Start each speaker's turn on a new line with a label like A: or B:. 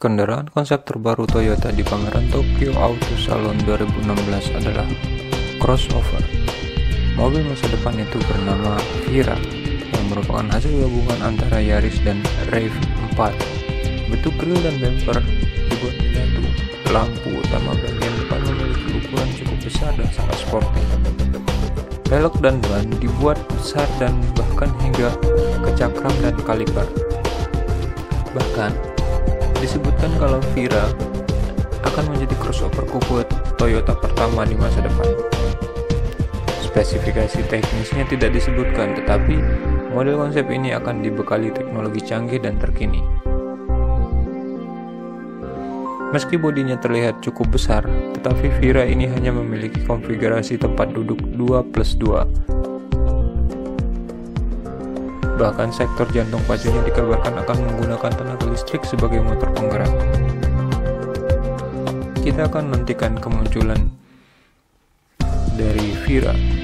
A: Kendaraan konsep terbaru Toyota di pameran Tokyo Auto Salon 2016 adalah crossover. Mobil masa depan itu bernama Vira, yang merupakan hasil gabungan antara Yaris dan RAV4. Bentuk grill dan bumper dibuat menyatu. Lampu utama bagian depan memiliki ukuran cukup besar dan sangat sporty. Velg dan ban dibuat besar dan bahkan hingga ke cakram dan kaliper. Bahkan, Disebutkan kalau Vira akan menjadi crossover kubu Toyota pertama di masa depan. Spesifikasi teknisnya tidak disebutkan, tetapi model konsep ini akan dibekali teknologi canggih dan terkini. Meski bodinya terlihat cukup besar, tetapi Vira ini hanya memiliki konfigurasi tempat duduk 2 plus 2 Bahkan sektor jantung pacunya dikabarkan akan menggunakan tenaga listrik sebagai motor penggerak. Kita akan nantikan kemunculan dari Vira